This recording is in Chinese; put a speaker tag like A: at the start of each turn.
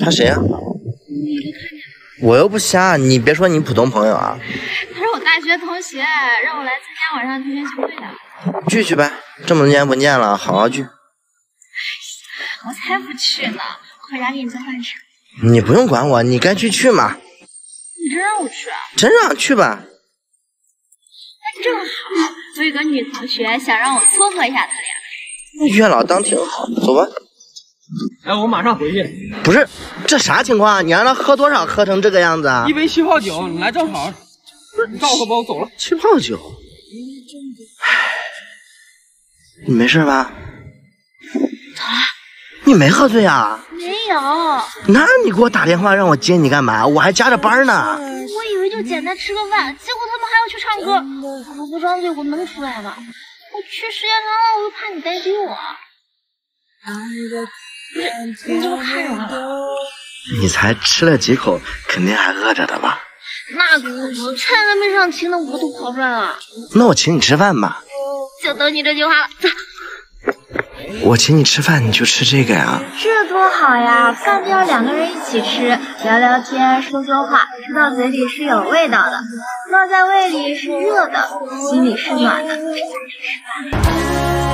A: 他谁呀？我又不瞎，你别说你普通朋友啊。
B: 他是我大学同学，让我来参加晚上同学聚会的。
A: 聚去呗，这么多年不见了，好好聚。
B: 我才不去呢，回家给你做饭吃。
A: 你不用管我，你该去去嘛。
B: 你真让我去啊？
A: 真让去吧。
B: 那正好，我有个女同学想让我撮合一下他俩。
A: 那月老当挺好，走吧。
C: 哎，我马上回去。
A: 不是，这啥情况？你让他喝多少，喝成这个样子啊？
C: 一杯气泡酒，你来正好。不是，你照顾吧，我走了。
A: 气泡酒。唉，你没事吧？
B: 走了。
A: 你没喝醉啊？
B: 没有。
A: 那你给我打电话让我接你干嘛？我还加着班呢。
B: 我以为就简单吃个饭，结果他们还要去唱歌。我不张嘴，我能出来吗？我去时间长了，我又怕你担心我。不是，你这不看着我？
A: 你才吃了几口，肯定还饿着的吧？
B: 那可不说，菜还没上齐呢，我都跑出来了。
A: 那我请你吃饭吧。
B: 就等你这句话了，走。
A: 我请你吃饭，你就吃这个呀？
B: 这多好呀！饭就要两个人一起吃，聊聊天，说说话，吃到嘴里是有味道的，落在胃里是热的，心里是暖的，吃饭。